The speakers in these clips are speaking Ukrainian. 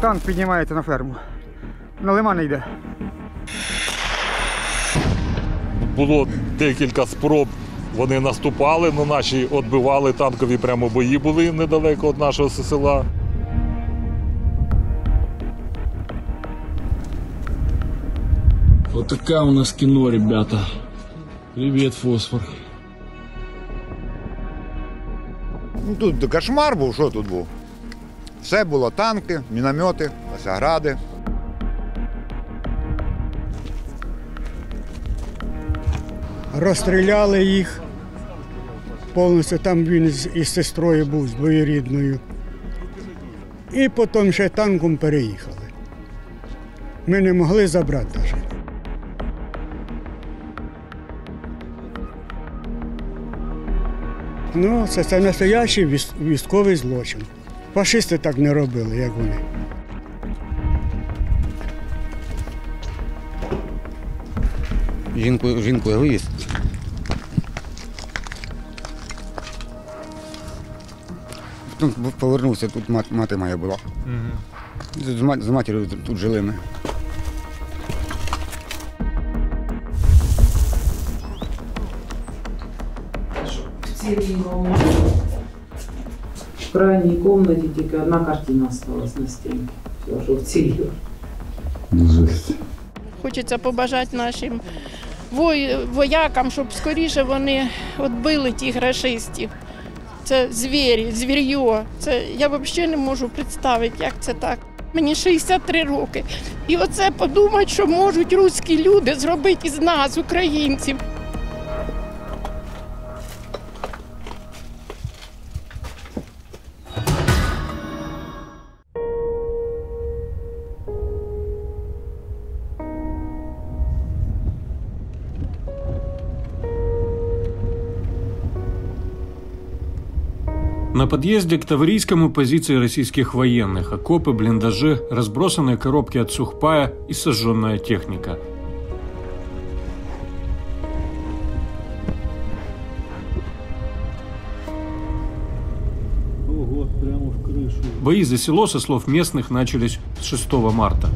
Танк піднімається на ферму. На лиман йде. Було декілька спроб. Вони наступали, але наші відбивали танкові прямо бої були недалеко від нашого села. Вот такая у нас кино, ребята. Привет, фосфор. Ну, Тут кошмар був, що тут був? Все було танки, міномети, осягради. Розстріляли їх. Повністю там він із, сестрою був з двоюрідною. І потім ще танком переїхали. Ми не могли забрати навіть. Ну, це, це настоящий військовий злочин. Фашисти так не робили, як вони. Жінку, жінку я вивіз. Потім повернувся, тут мати, мати моя була. З, з матір'ю тут- тут жили ми. в крайній кімнаті тільки одна картина залишилась на стінці. Все, що вціліло. Хочеться побажати нашим воякам, щоб скоріше вони відбили тих рашистів. Це звірі, звір'йо. Це я взагалі не можу представити, як це так. Мені 63 роки. І оце подумати, що можуть руські люди зробити із нас, українців. На подъезде к Таврийскому позиции российских военных, окопы, блиндажи, разбросанные коробки от сухпая и сожженная техника. Ого, прямо в крышу. Бои за село, со слов местных, начались с 6 марта.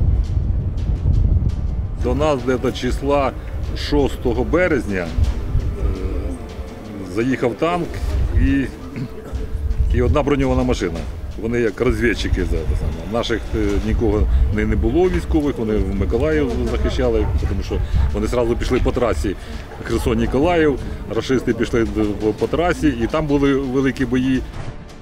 До нас десь числа 6 березня е, заїхав танк і, і одна броньована машина. Вони як розвідчики за те саме. Наших е, нікого не, не було військових, вони в Миколаїв захищали, тому що вони одразу пішли по трасі Херсон-Ніколаїв, рашисти пішли по трасі, і там були великі бої.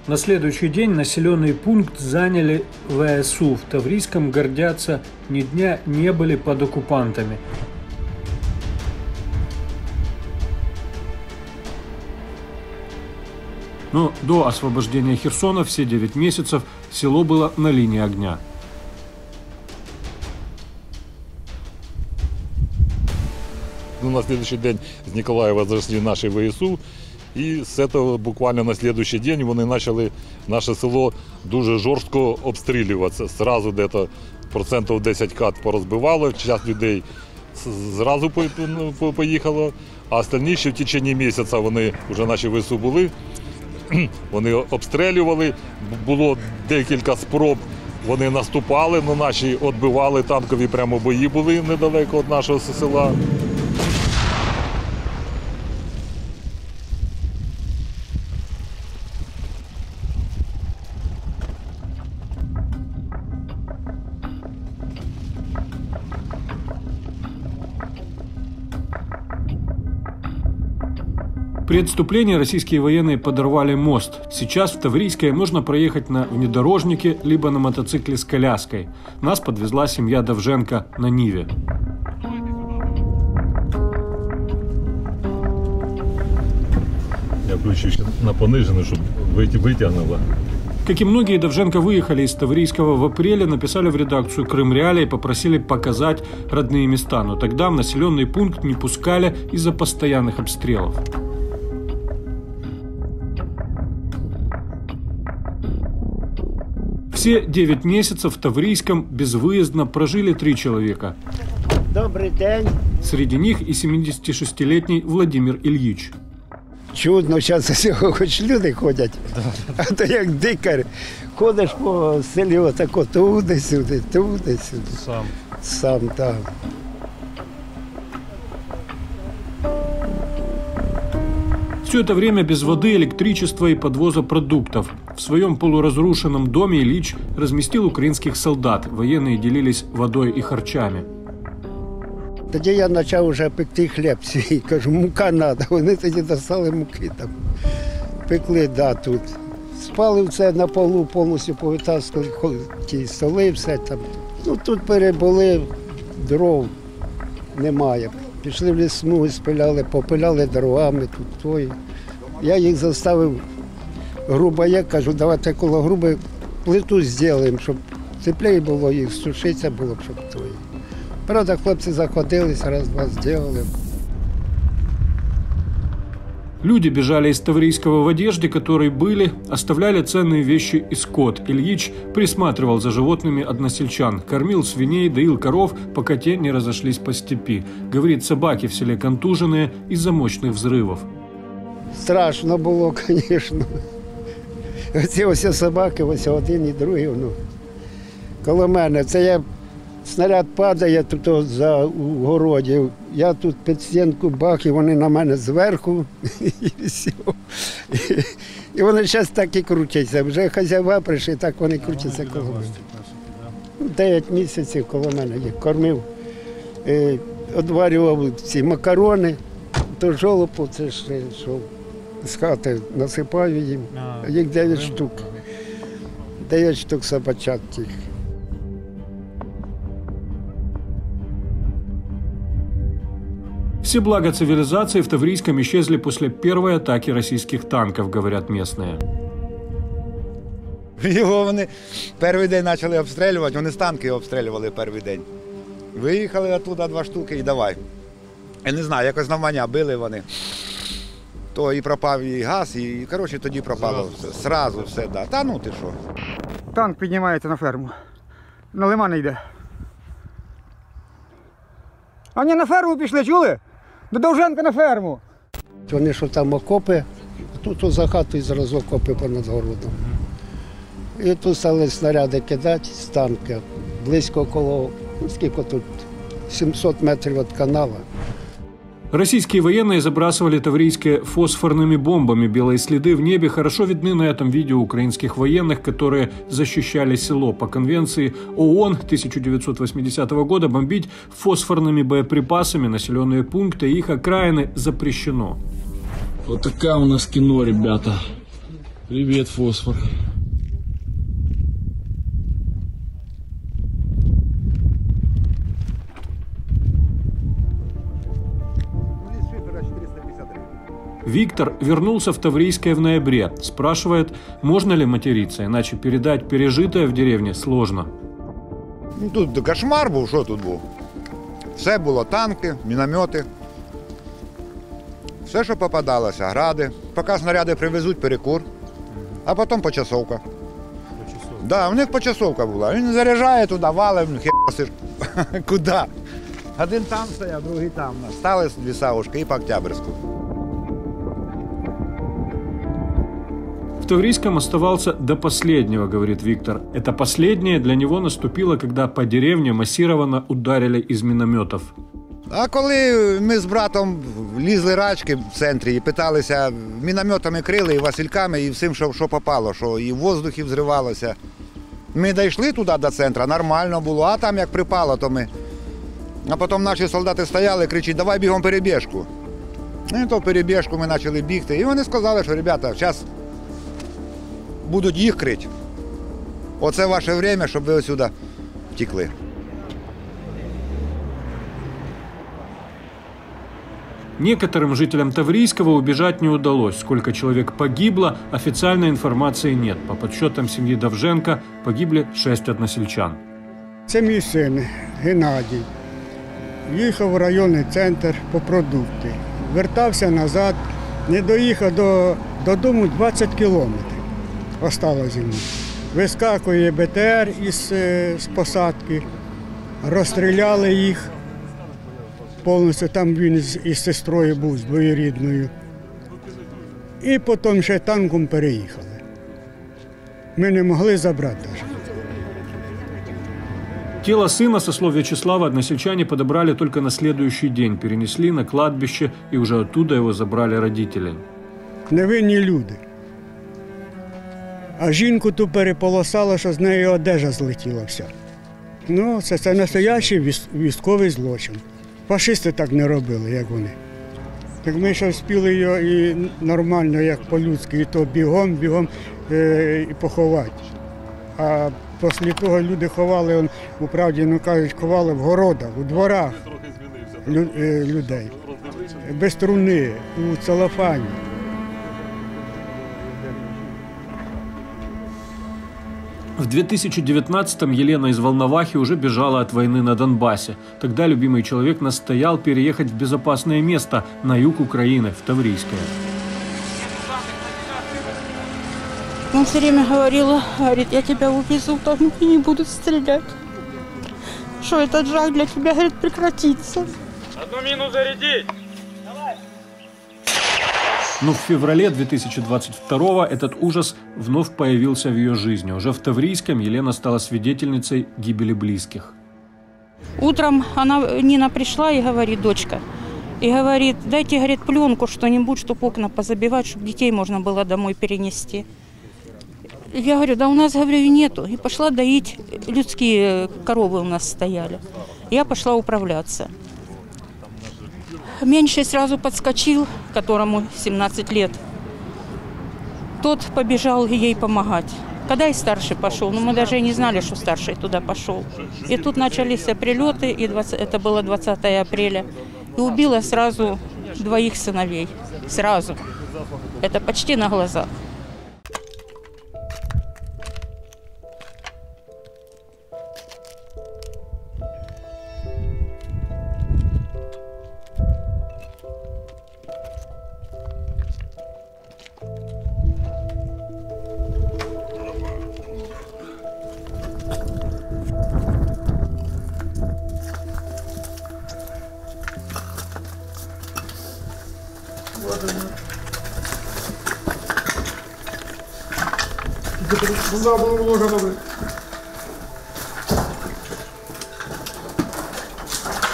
На следующий день населенный пункт заняли ВСУ. В Таврийском гордятся ни дня не были под оккупантами. Но до освобождения Херсона все 9 месяцев село было на линии огня. Ну, на следующий день з Ніколаєва зайшли наші ВСУ. І з цього буквально на следующий день вони почали наше село дуже жорстко обстрілюватися. Зразу десь процентів 10 кат порозбивало, час людей зразу ну, поїхало, а остальні ще в течение місяця вони вже наші ВСУ були. Вони обстрілювали, було декілька спроб. Вони наступали, на наші відбивали танкові прямо бої були недалеко від нашого села. При отступлении российские военные подорвали мост. Сейчас в Таврийское можно проехать на внедорожнике либо на мотоцикле с коляской. Нас подвезла семья Довженко на Ниве. Я включив ще на понижену, щоб вийти витягнуло. Как и многие, Довженко выехали из Таврийского в апреле, написали в редакцию Крым Реалия и попросили показать родные места, но тогда в населенный пункт не пускали из-за постоянных обстрелов. Все 9 месяцев в Таврийском безвыездно прожили три человека. Добрий день. Среди них и 76-летний Владимир Ильич. чудно, зараз усього хоч люди ходять. А то як дикар. Ходиш по селі отако туди-сюди, туди-сюди. Сам. Сам там. Все это время без воды, электричества и подвоза продуктов. В своем полуразрушенном доме Ильич разместил украинских солдат. Военные делились водой и харчами. Тоді я почав вже пекти хліб. Кажу, мука треба. Вони тоді достали муки там. Пекли, да, тут. Спали це на полу, повністю повитаскали ті столи, все там. Ну тут перебули, дров немає. Пішли в лісмуги, спиляли, попиляли дровами тут тої. Я їх заставив грубо, я кажу, давайте коло груби плиту зробимо, щоб тепліше було їх, сушитися було, б, щоб тої. Правда, хлопці заходилися, раз-два зробили. Люди бежали из Таврийского в одежде, которой были, оставляли ценные вещи и скот. Ильич присматривал за животными односельчан, кормил свиней, доил коров, пока те не разошлись по степи. Говорит, собаки в селе контуженные из-за мощных взрывов. Страшно було, звісно. Оці ось собаки, ось один і другий. Ну. Коло мене. Це я снаряд падає тут за у городі. Я тут під стінку бах, і вони на мене зверху. І, все. і, і вони зараз так і крутяться. Вже хазяїва прийшли, так вони крутяться коло мене. Ну, Дев'ять місяців коло мене їх кормив. Е, Одварював ці макарони, то жолопу, це ж що з хати насипаю їм. Їх 9 штук. 9 штук собачат тих. Все блага цивилизации в Таврийском исчезли после первой атаки российских танков, говорят местные. Його вони перший день почали обстрілювати, вони з танки обстрілювали перший день. Виїхали оттуда два штуки і давай. Я не знаю, якось навмання били вони. То і пропав і газ, і коротше тоді пропало все. Сразу все, да. Та ну ти що. Танк піднімається на ферму. На лиман йде. А ні, на ферму пішли, чули? До Довженка на ферму. Вони що там окопи, тут о, за хатою зразу окопи понад городом. І тут стали снаряди кидати з танка. Близько коло, ну скільки тут, 700 метрів від каналу. Российские военные забрасывали Таврийское фосфорными бомбами. Белые следы в небе хорошо видны на этом видео украинских военных, которые защищали село. По конвенции ООН 1980 года бомбить фосфорными боеприпасами населенные пункты и их окраины запрещено. Вот такая у нас кино, ребята. Привет, фосфор. Виктор вернулся в Таврийское в ноябре. Спрашивает, можно ли материться, иначе передать пережитое в деревне сложно. Ну, Тут кошмар був, що тут був? Все було танки, міномети. Все, що попадалося, гради. Поки снаряди привезуть, перекур, а потім почасовка. Да, у них почасовка була. Він заряджає туди, валив, херсиш. Куди? Один там стояв, другий там. Стали дві савушки і по Октябрьську. Таврийском оставался до последнего, говорит Виктор. Это последнее для него наступило, когда по деревне массированно ударили из минометов. А коли ми з братом лізли рачки в центрі і питалися, мінометами крили і васильками, і всім, що, що попало, що і в воздухі взривалося. Ми дійшли туди до центру, нормально було, а там як припало, то ми. А потім наші солдати стояли, кричать, давай бігом перебіжку. Ну, і то перебіжку ми почали бігти. І вони сказали, що ребята, зараз будуть їх крити. Оце ваше время, щоб ви сюди втекли. Некоторым жителям Таврийского убежать не удалось. Сколько человек погибло, официальной информации нет. По подсчетам семьи Довженко погибли шесть односельчан. Це мій син Геннадій. Їхав в районний центр по продукти. Вертався назад, не доїхав до, додому 20 кілометрів. Осталось йому. Вискакує БТР із, е, з посадки, розстріляли їх. Повністю там він із, із сестрою був, з двоюрідною. І потім ще танком переїхали. Ми не могли забрати навіть. Тело сына, со слов Вячеслава, односельчане подобрали только на следующий день, перенесли на кладбище и уже оттуда его забрали родители. Невинні люди. А жінку ту переполосало, що з неї одежа злетіла вся. Ну, це, це настоящий військовий злочин. Фашисти так не робили, як вони. Так ми ще встигли його і нормально, як по-людськи, і то бігом, бігом е, і поховати. А після того люди ховали, он, у правді, ну кажуть, ховали в городах, у дворах е, людей. Без труни, у целофані. В 2019-м Елена из Волновахи уже бежала от войны на Донбассе. Тогда любимый человек настоял переехать в безопасное место на юг Украины, в Таврийское. Он все время говорил, говорит, я тебя увезу там и не буду стрелять. Что этот жах для тебя, говорит, прекратится. Но в феврале 2022 этот ужас вновь появился в ее жизни. Уже в Таврийском Елена стала свидетельницей гибели близких. Утром она, Нина пришла и говорит, дочка, и говорит, дайте, говорит, пленку что-нибудь, чтобы окна позабивать, чтобы детей можно было домой перенести. Я говорю, да у нас, говорю, нету. И пошла доить, людские коровы у нас стояли. Я пошла управляться. Меньший сразу подскочил, которому 17 лет. Тот побежал ей помогать. Когда и старший пошел, ну мы даже и не знали, что старший туда пошел. И тут начались прилеты, и 20 это было 20 апреля. И убила сразу двоих сыновей. Сразу. Это почти на глазах.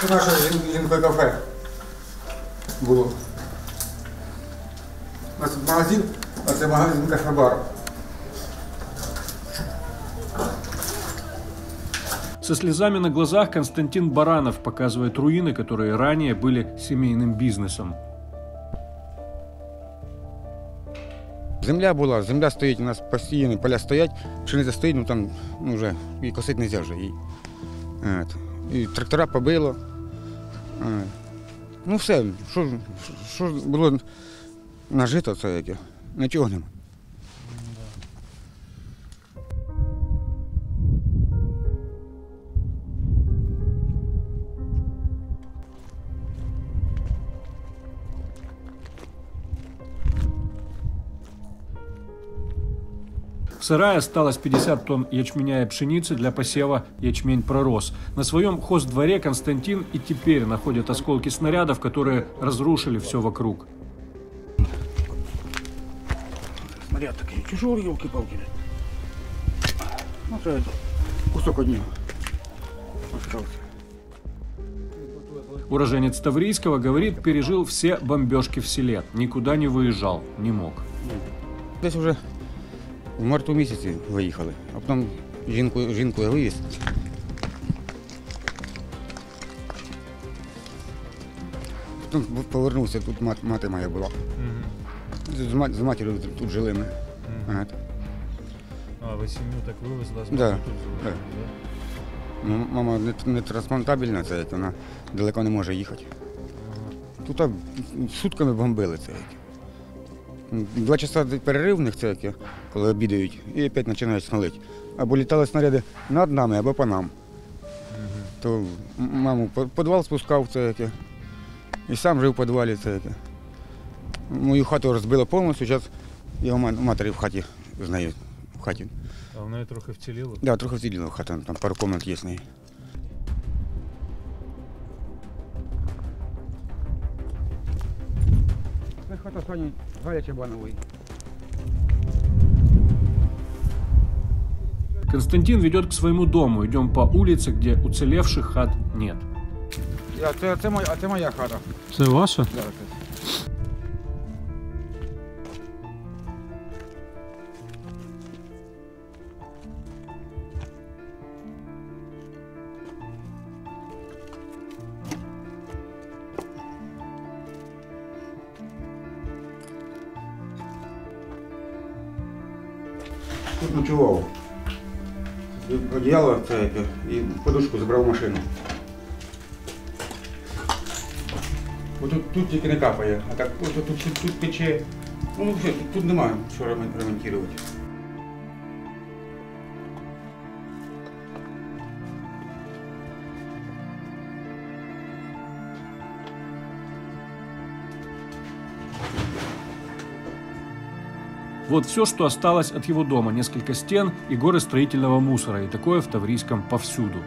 Це наше жінка кафе було. У нас магазин, а це магазин кафе-бар. Со слезами на глазах Константин Баранов показывает руины, которые ранее были семейным бизнесом. Земля була, земля стоїть, у нас постійно поля стоять, пшениця стоїть, ну там ну, вже і косити не можна вже. І, от, і трактора побило. От. Ну все, що, що було нажито, це яке, нічого нема. В сарае осталось 50 тонн ячменя и пшеницы для посева ячмень пророс. На своем хоздворе Константин и теперь находит осколки снарядов, которые разрушили все вокруг. Снаряд такий, чужого елки-палки. Ну, це кусок одного. Остався. Уроженец Таврийского говорит, пережил все бомбежки в селе. Никуда не выезжал, не мог. Десь вже в марту місяці виїхали, а потім жінку, жінку я вивіз. Потім повернувся, тут мат, мати моя була. З, з матір'ю тут, тут жили ми. От. А, ви сім'ю так вивезли, а з Да, мамою тут да. залишили, да? Ну, Мама не, не трансплантабельна, це як вона далеко не може їхати. Тут а, сутками бомбили це як. Два часа перерив в них це коли обідають, і опять починають смалити. Або літали снаряди над нами, або по нам. То маму підвал спускав це яке. І сам жив в підвалі це яке. Мою хату розбило повністю, зараз його ма- матері в хаті з нею в хаті. А в неї трохи вціліло? Да, трохи вціліла хата, там пару комнат є з неї. Хата Сані Галя Чабанової. Константин ведет к своему дому. Идем по улице, где уцелевших хат нет. Я, це, це, моя, а це моя хата. Це ваша? Да, це. Тут ночував. Одіяло це яке, і подушку забрав в машину. Бо тут, тут тільки не капає, а так тут, тут, тут, тут тече. Ну, все, тут, тут немає що ремонтувати. Вот все, что осталось от его дома. Несколько стен и горы строительного мусора. И такое в Таврийском повсюду.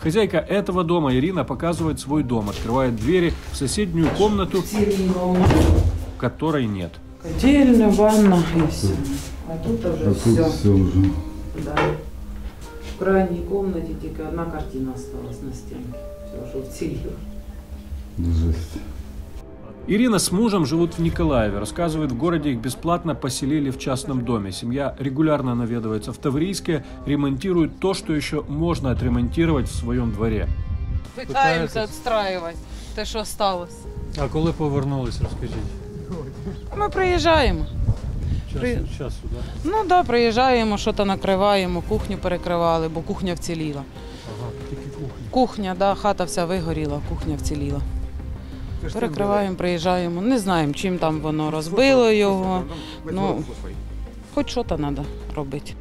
Хозяйка этого дома, Ирина, показывает свой дом, открывает двери в соседнюю комнату, которой нет. Котельная, ванна и все. А тут уже все. уже. Да. В крайней комнате только одна картина осталась на стенке. Все, что вцелило. Жесть. Ирина с мужем живут в Николаеве. Рассказывает, в городе их бесплатно поселили в частном доме. Семья регулярно наведывается в Таврийское, ремонтирует то, что еще можно отремонтировать в своем дворе. Пытаемся отстраивать те, що сталося. А коли повернулись, розкажіть. Ми приїжджаємо. При- час сюди. Ну так, да, приїжджаємо, що то накриваємо, кухню перекривали, бо кухня вціліла. Ага, тільки кухня. Кухня, да, хата вся вигоріла, кухня вціліла. Перекриваємо, приїжджаємо. Не знаємо, чим там воно розбило його. Ну, хоч що то треба робити.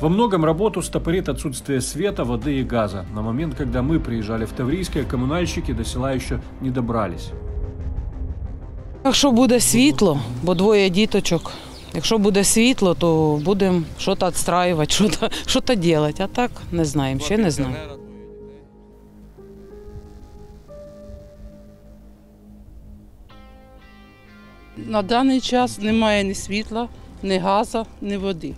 Во многом работу стопорит отсутствие света, воды и газа. На момент, когда мы приезжали в Таврийское, коммунальщики до села еще не добрались. Якщо буде світло, бо двоє діточок, якщо буде світло, то будемо щось відстраювати, щось, робити. А так не знаємо, ще не знаємо. На даний час немає ні світла, ні газу, ні води.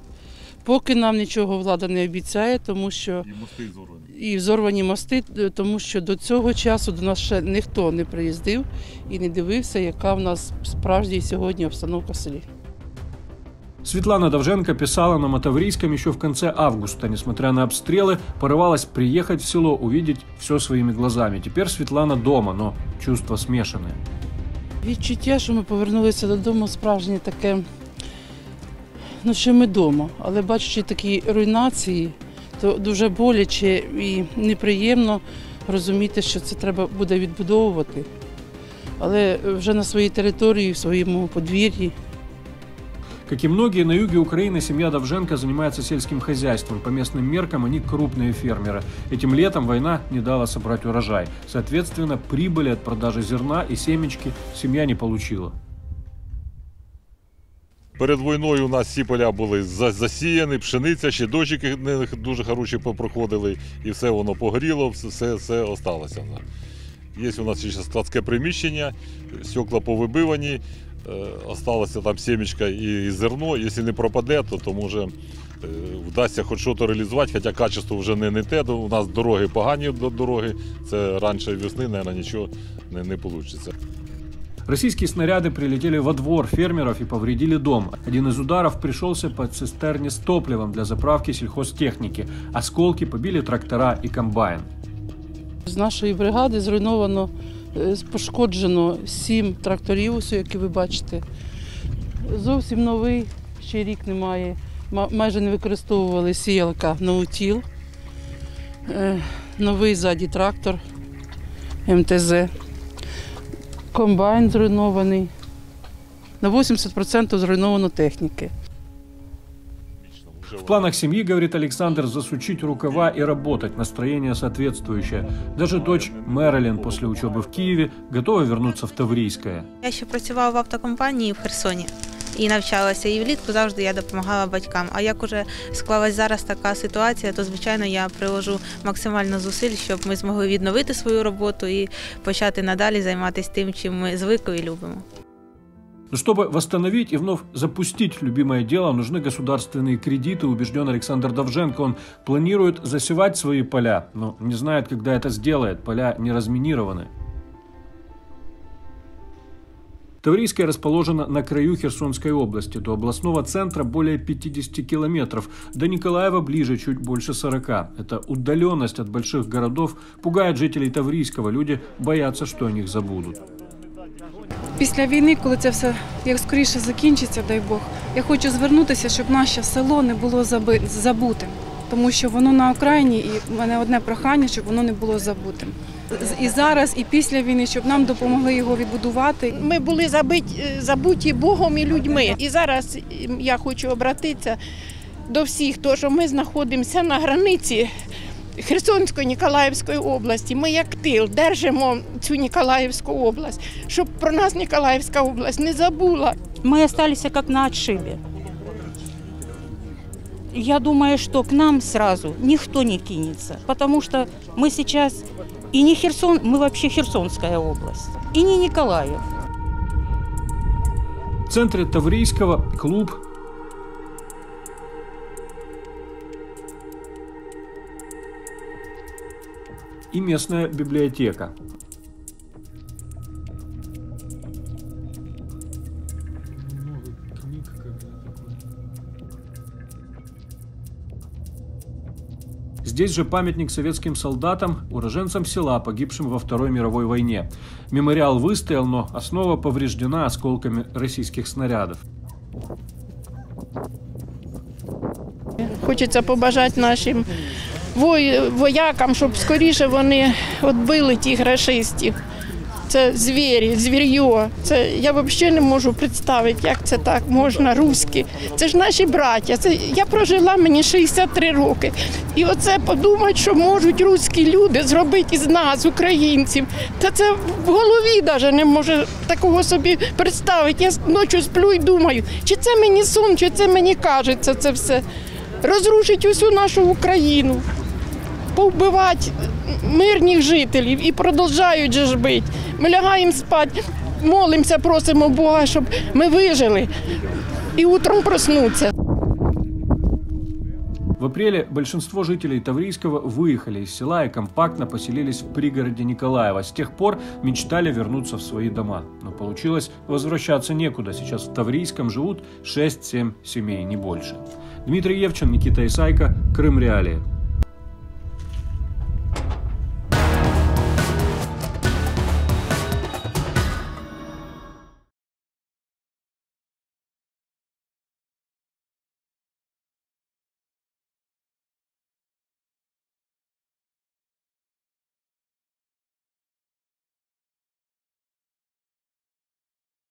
Поки нам нічого влада не обіцяє, тому що І мости зорвані. і взорвані мости, е, тому що до цього часу до нас ще ніхто не приїздив і не дивився, яка в нас справжня сьогодні обстановка в селі. Светлана Довженко писала нам о Таврийском еще в конце августа. Несмотря на обстрелы, порывалась приехать в село, увидеть все своими глазами. Теперь Светлана дома, но чувства смешанные. Відчуття, що ми повернулися додому, справжнє таке, ну що ми вдома. Але бачачи такі руйнації, то дуже боляче і неприємно розуміти, що це треба буде відбудовувати. Але вже на своїй території, в своєму подвір'ї. Как и многие на юге Украины, семья Довженко занимается сельским хозяйством. По местным меркам они крупные фермеры. Этим летом война не дала собрать урожай. Соответственно, прибыли от продажи зерна и семечки семья не получила. Перед війною у нас всі поля були засіяні, пшениця, ще дощики дуже хороші попроходили, і все воно погоріло, все, все, осталося. Є у нас ще складське приміщення, стекла повибивані, е, осталося там сімечка і, і зерно. Якщо не пропаде, то, то може е, вдасться хоч щось реалізувати, хоча качество вже не, не те. У нас дороги погані до дороги. Це раніше весни, мабуть, нічого не, не вийде. Российские снаряды прилетели во двор фермеров и повредили дом. Один из ударов пришелся по цистерне с топливом для заправки сельхозтехники. Осколки побили трактора и комбайн. З нашої бригади зруйновано, е, пошкоджено сім тракторів, ось, які ви бачите. Зовсім новий, ще рік немає. Майже не використовували сіялка no-till. Е, Новий ззаді трактор МТЗ. Комбайн зруйнований. На 80% зруйновано техніки. В планах семьи, говорит Александр, засучить рукава и работать. Настроение соответствующее. Даже дочь Мэрилин после учебы в Киеве готова вернуться в Таврийское. Я ще працювала в автокомпанії в Херсоні і навчалася. І влітку завжди я допомагала батькам. А як уже склалась зараз така ситуація, то звичайно я приложу максимально зусиль, щоб ми змогли відновити свою роботу і почати надалі займатися тим, чим ми звикли і любимо. Но чтобы восстановить и вновь запустить любимое дело, нужны государственные кредиты, убежден Александр Довженко. Он планирует засевать свои поля, но не знает, когда это сделает. Поля не разминированы. Таврийская расположена на краю Херсонской области. До областного центра более 50 километров. До Николаева ближе, чуть больше 40. Эта удаленность от больших городов пугает жителей Таврийского. Люди боятся, что о них забудут. Після війни, коли це все як скоріше закінчиться, дай Бог, я хочу звернутися, щоб наше село не було забутим, тому що воно на окраїні, і в мене одне прохання, щоб воно не було забутим. І зараз, і після війни, щоб нам допомогли його відбудувати. Ми були забиті, забуті Богом і людьми. І зараз я хочу обратитися до всіх, то що ми знаходимося на границі Херсонської Ніколаївської області. Ми як тил держимо цю Ніколаївську область, щоб про нас Ніколаївська область не забула. Мы остались как на отшибе. Я думаю, что к нам сразу никто не кинется, потому что мы сейчас и не Херсон, мы вообще Херсонская область, и не Николаев. В центре Таврийского клуб и местная библиотека. Здесь же памятник советским солдатам, уроженцам села, погибшим во Второй мировой войне. Мемориал выстоял, но основа повреждена осколками российских снарядов. Хочеться побажати нашим вой- воякам, щоб скоріше вони відбили тих рашистів. Це звірі, звір'йо. Це я взагалі не можу представити, як це так можна, руські. Це ж наші браття. Це я прожила мені 63 роки. І оце подумати, що можуть руські люди зробити із нас, українців. Та це в голові навіть не може такого собі представити. Я ночі сплю і думаю, чи це мені сон, чи це мені кажеться це все. Розрушить усю нашу Україну повбивати мирних жителів і продовжують же ж бити. Ми лягаємо спати, молимося, просимо Бога, щоб ми вижили і утром проснуться. В апреле большинство жителей Таврийского выехали из села и компактно поселились в пригороде Николаева. С тех пор мечтали вернуться в свои дома. Но получилось возвращаться некуда. Сейчас в Таврийском живут 6-7 семей, не больше. Дмитрий Евчин, Никита Исайко, Крым Реалии.